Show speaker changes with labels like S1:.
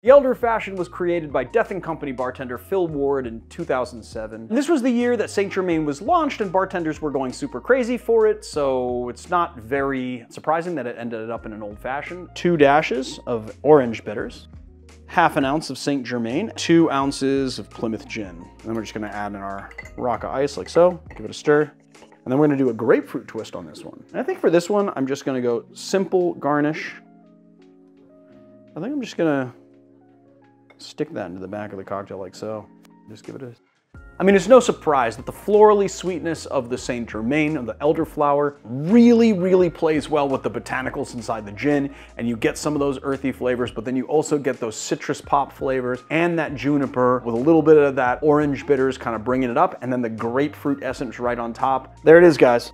S1: The Elder Fashion was created by Death & Company bartender Phil Ward in 2007. And this was the year that St. Germain was launched and bartenders were going super crazy for it, so it's not very surprising that it ended up in an old fashioned. Two dashes of orange bitters, half an ounce of St. Germain, two ounces of Plymouth Gin. And then we're just gonna add in our Rocca Ice like so, give it a stir. And then we're gonna do a grapefruit twist on this one. And I think for this one, I'm just gonna go simple garnish. I think I'm just gonna stick that into the back of the cocktail like so. Just give it a I mean, it's no surprise that the florally sweetness of the Saint Germain, of the elderflower, really, really plays well with the botanicals inside the gin, and you get some of those earthy flavors, but then you also get those citrus pop flavors and that juniper with a little bit of that orange bitters kind of bringing it up, and then the grapefruit essence right on top. There it is, guys.